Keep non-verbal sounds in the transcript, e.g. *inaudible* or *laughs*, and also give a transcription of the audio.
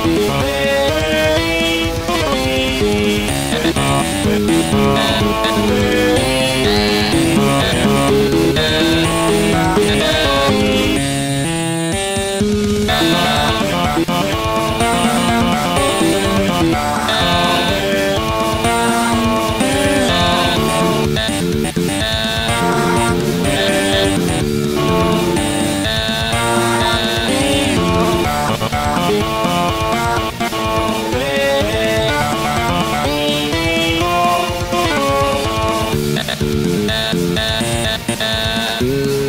Thank Yeah. *laughs* you.